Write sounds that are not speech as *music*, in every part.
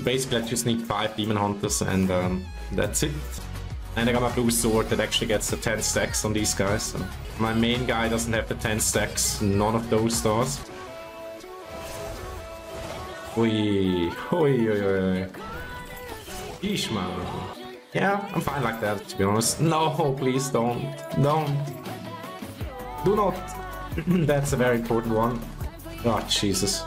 basically I just need 5 Demon Hunters and um, that's it. And I got my blue sword that actually gets the 10 stacks on these guys. So my main guy doesn't have the 10 stacks, none of those stars. Oi, oi, oi, oi. Yeah, I'm fine like that, to be honest. No, please don't. Don't. Do not. *clears throat* That's a very important one. Oh, Jesus.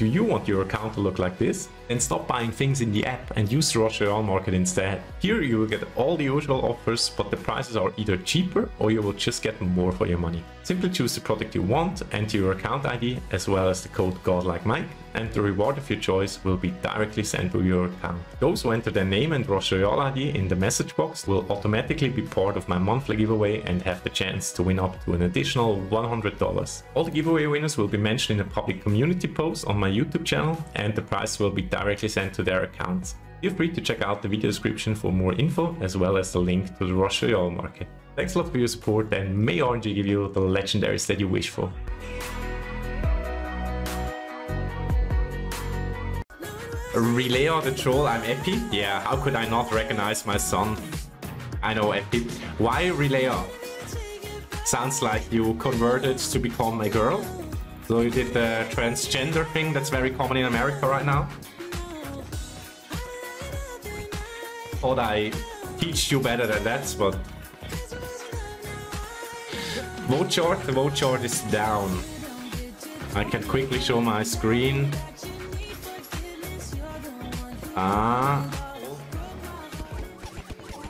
Do you want your account to look like this? Then stop buying things in the app and use Rush Market instead. Here you will get all the usual offers, but the prices are either cheaper or you will just get more for your money. Simply choose the product you want, enter your account ID as well as the code GodlikeMike, and the reward of your choice will be directly sent to your account. Those who enter their name and Royale ID in the message box will automatically be part of my monthly giveaway and have the chance to win up to an additional $100. All the giveaway winners will be mentioned in a public community post on my YouTube channel and the prize will be directly sent to their accounts. Feel free to check out the video description for more info as well as the link to the Royale market. Thanks a lot for your support and may RNG give you the legendaries that you wish for. Releo the troll, I'm Epi. Yeah, how could I not recognize my son? I know Epi. Why Releo? Sounds like you converted to become a girl. So you did the transgender thing that's very common in America right now. Thought I teach you better than that, but... Vote chart, the vote chart is down. I can quickly show my screen. Ah.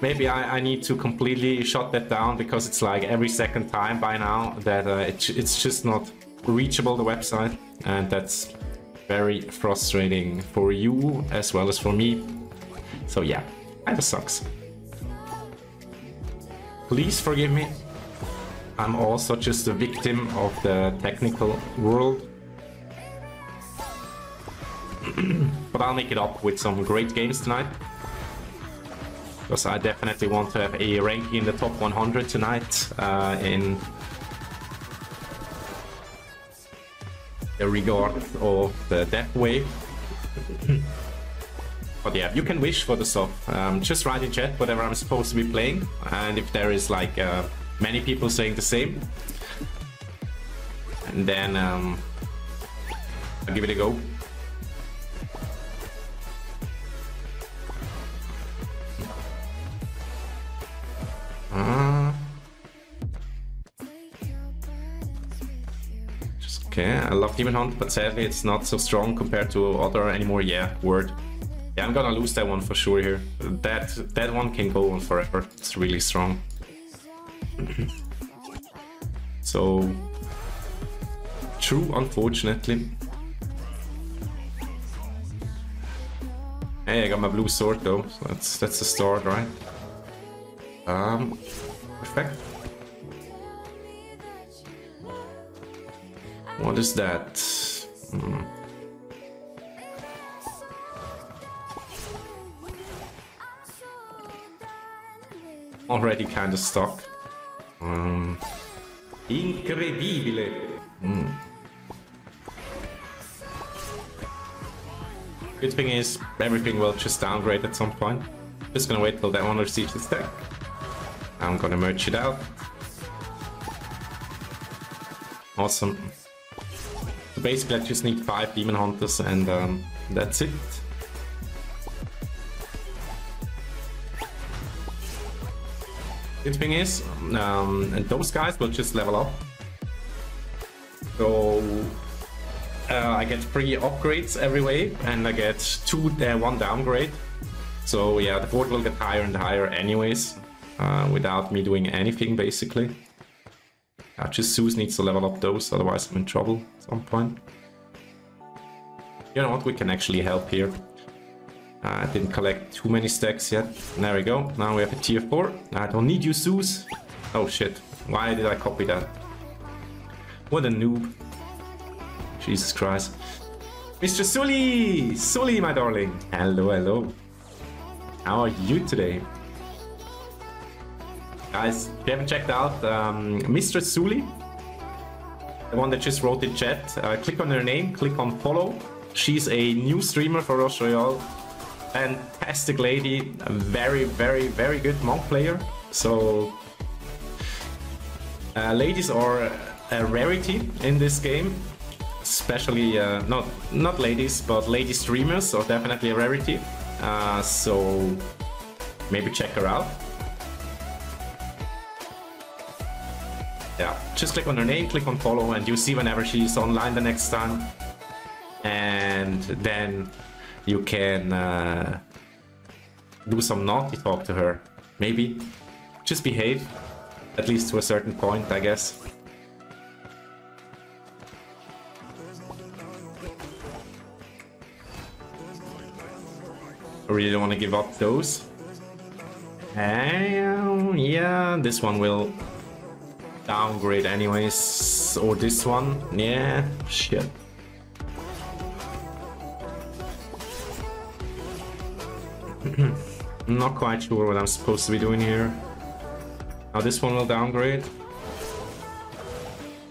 Maybe I, I need to completely shut that down because it's like every second time by now that uh, it, it's just not reachable, the website. And that's very frustrating for you as well as for me. So yeah, kinda sucks. Please forgive me. I'm also just a victim of the technical world. *clears throat* but I'll make it up with some great games tonight. Because I definitely want to have a ranking in the top 100 tonight uh, in the regard of the death wave. *laughs* but yeah, you can wish for the stuff. Um, just write in chat whatever I'm supposed to be playing. And if there is like uh, many people saying the same, and then um, I'll give it a go. Demon Hunt, but sadly it's not so strong compared to other anymore. Yeah, word. Yeah, I'm gonna lose that one for sure here. That that one can go on forever. It's really strong. *clears throat* so true, unfortunately. Hey, I got my blue sword though. So that's that's the start, right? Um, perfect. What is that? Hmm. Already kind of stuck. Um, incredibile. Hmm. Good thing is, everything will just downgrade at some point. Just gonna wait till that one receives its deck. I'm gonna merge it out. Awesome. Basically I just need 5 Demon Hunters and um, that's it. Good thing is, um, and those guys will just level up. So uh, I get three upgrades every way, and I get two, uh, one downgrade. So yeah, the board will get higher and higher anyways, uh, without me doing anything basically. Uh, just Zeus needs to level up those, otherwise I'm in trouble at some point. You know what, we can actually help here. I didn't collect too many stacks yet. There we go. Now we have a tier 4. I don't need you, Zeus. Oh shit. Why did I copy that? What a noob. Jesus Christ. Mr. Sully! Sully, my darling! Hello, hello. How are you today? Guys, if you haven't checked out um, Mr. Sully, the one that just wrote in chat, uh, click on her name, click on follow. She's a new streamer for Rush Royale. Fantastic lady, a very, very, very good monk player. So, uh, ladies are a rarity in this game. Especially, uh, not not ladies, but lady streamers are definitely a rarity. Uh, so, maybe check her out. Yeah, just click on her name, click on follow, and you see whenever she's online the next time. And then you can uh, do some naughty talk to her. Maybe. Just behave. At least to a certain point, I guess. I really don't want to give up those. Uh, yeah, this one will downgrade anyways. Or this one. Yeah, shit. *clears throat* Not quite sure what I'm supposed to be doing here. Now this one will downgrade.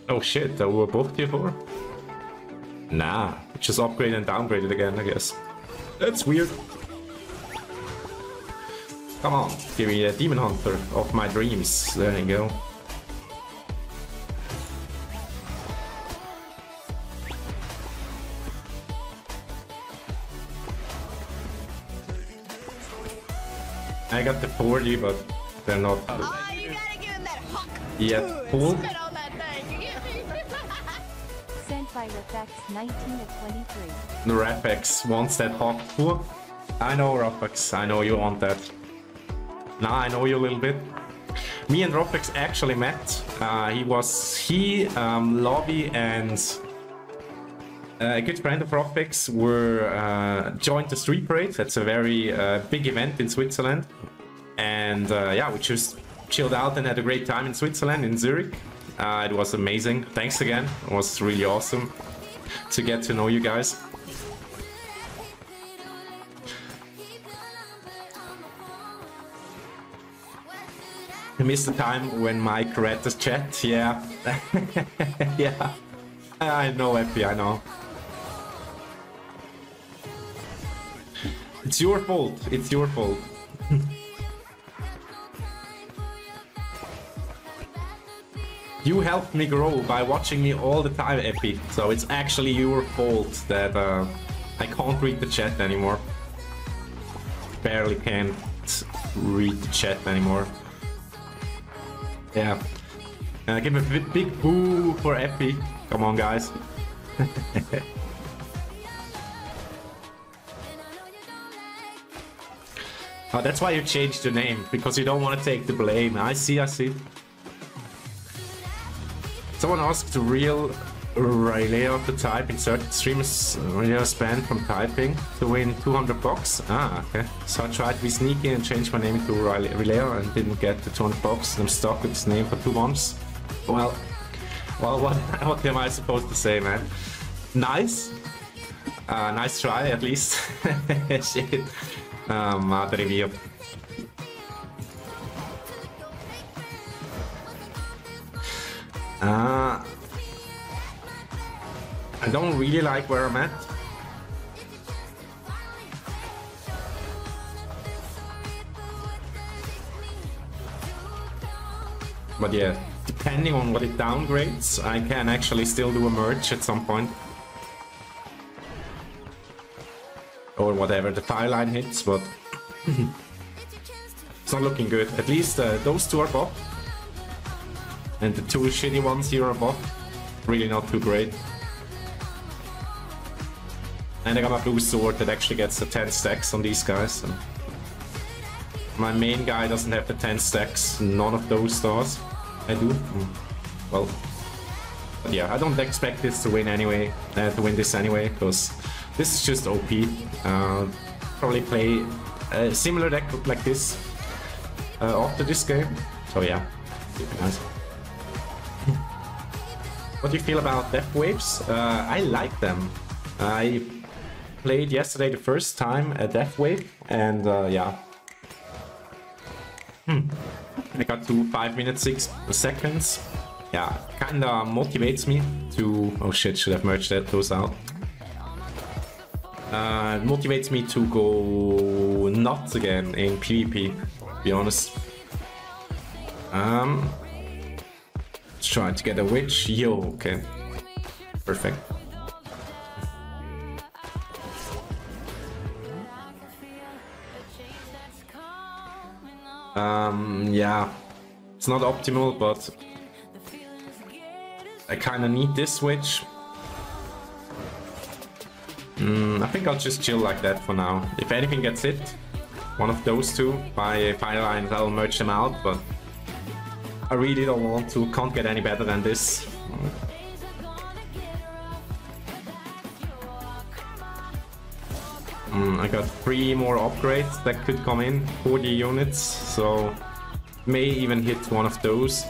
Oh shit, that we were both here for? Nah, just upgrade and downgrade it again, I guess. That's weird. Come on, give me a Demon Hunter of my dreams. There you go. I got the 40, but they're not Oh, you gotta give him that hawk. yet full. Spit on that thing. *laughs* Sent by Refex 19 of 23. The wants that hawk full. I know Rapex, I know you want that. Now I know you a little bit. Me and Rapex actually met. Uh, he was he, um, Lobby, and a good friend of Rapex were uh, joined the Street Parade. That's a very uh, big event in Switzerland. And uh, yeah, we just chilled out and had a great time in Switzerland, in Zurich. Uh, it was amazing. Thanks again. It was really awesome to get to know you guys. I missed the time when Mike read the chat. Yeah. *laughs* yeah. I know, Epi, I know. It's your fault. It's your fault. you helped me grow by watching me all the time, Epi. So it's actually your fault that uh, I can't read the chat anymore. Barely can't read the chat anymore. Yeah. Uh, give a big, big boo for Epi. Come on, guys. *laughs* oh, that's why you changed your name, because you don't want to take the blame. I see, I see. Someone asked the real Rylea to type in certain streamers Rylea spend from typing to win 200 bucks. Ah, okay. So I tried to be sneaky and changed my name to Rylea and didn't get the 200 bucks. I'm stuck with this name for two months. Well, well, what, *laughs* what am I supposed to say, man? Nice. Uh, nice try, at least. *laughs* Shit. Uh, madre mia. Uh, I don't really like where I'm at. But yeah, depending on what it downgrades, I can actually still do a merge at some point. Or whatever the fire line hits, but *laughs* it's not looking good. At least uh, those two are buff. And the two shitty ones here are buff. Really not too great. And I got my blue sword that actually gets the 10 stacks on these guys. So. My main guy doesn't have the 10 stacks, none of those stars. I do. Mm. Well, yeah, I don't expect this to win anyway, uh, to win this anyway, because this is just OP. Uh, probably play a similar deck like this uh, after this game. So yeah, nice. *laughs* what do you feel about death waves? Uh, I like them. I played yesterday the first time a Death Wave, and uh, yeah. Hmm. I got to 5 minutes 6 seconds. Yeah, kinda motivates me to... Oh shit, should have merged that, those out. Uh, it motivates me to go nuts again in PvP, to be honest. Um, let's try to get a witch. Yo, okay. Perfect. Um, yeah, it's not optimal, but I kind of need this switch. Mm, I think I'll just chill like that for now. If anything gets hit, one of those two by fire I'll merge them out, but I really don't want to. Can't get any better than this. Mm, I got three more upgrades that could come in, 40 units, so may even hit one of those.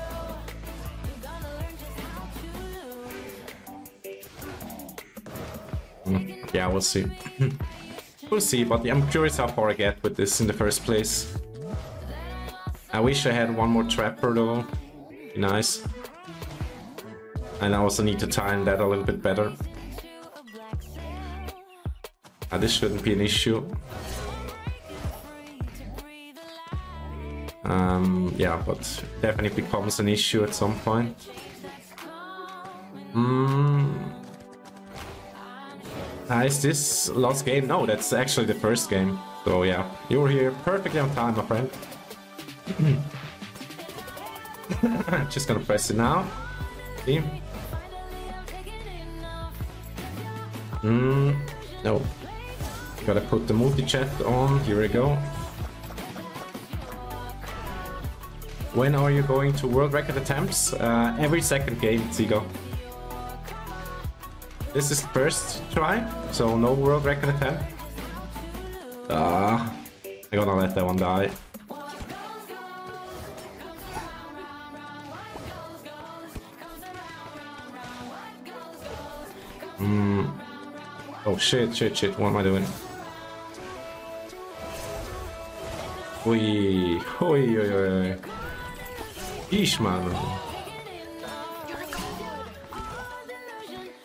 Mm, yeah, we'll see. *laughs* we'll see, but I'm curious how far I get with this in the first place. I wish I had one more trapper though. Be nice. And I also need to time that a little bit better. Uh, this shouldn't be an issue. Um, yeah, but definitely becomes an issue at some point. Mm. Uh, is this last game? No, that's actually the first game. So yeah, you were here perfectly on time, my friend. *coughs* Just gonna press it now. See? Mm, no. Gotta put the multi-chat on. Here we go. When are you going to world record attempts? Uh, every second game, Zigo. This is first try, so no world record attempt. Ah, I'm gonna let that one die. Hmm. Oh shit, shit, shit, what am I doing? Oi, oi, oi, oi. Man.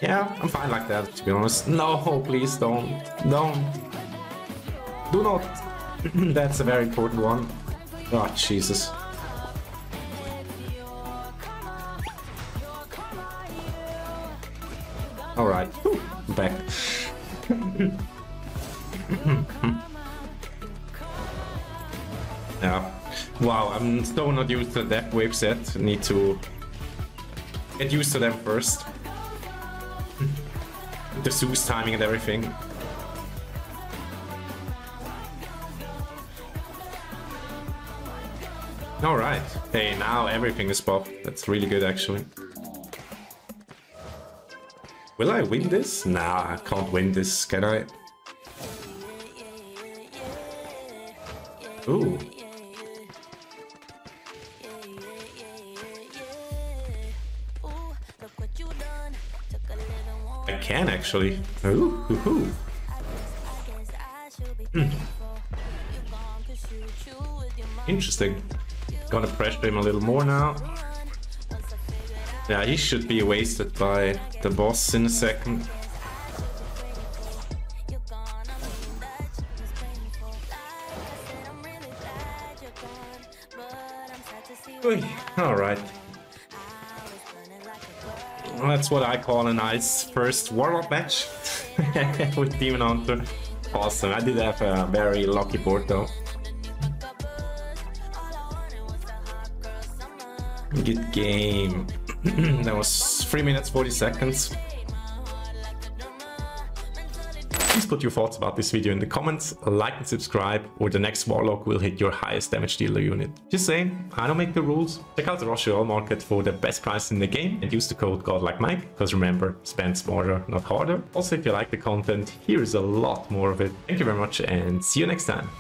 Yeah, I'm fine like that, to be honest. No, please don't. Don't. Do not. *clears throat* That's a very important one. Oh, Jesus. Alright, back. *laughs* yeah. Wow, I'm still not used to that wave set. Need to get used to them first. The Zeus timing and everything. Alright. Hey, now everything is pop. That's really good actually. Will I win this? Nah, I can't win this, can I? Ooh. Can actually. Ooh. Hmm. Interesting. Gonna pressure him a little more now. Yeah, he should be wasted by the boss in a second. Alright. That's what I call a nice first warlock match *laughs* with Demon Hunter. Awesome, I did have a very lucky board though. Good game. *clears throat* that was 3 minutes 40 seconds. Please put your thoughts about this video in the comments, like and subscribe, or the next Warlock will hit your highest damage dealer unit. Just saying, I don't make the rules. Check out the Royale Market for the best price in the game and use the code GodlikeMike, because remember, spend smarter, not harder. Also, if you like the content, here is a lot more of it. Thank you very much and see you next time.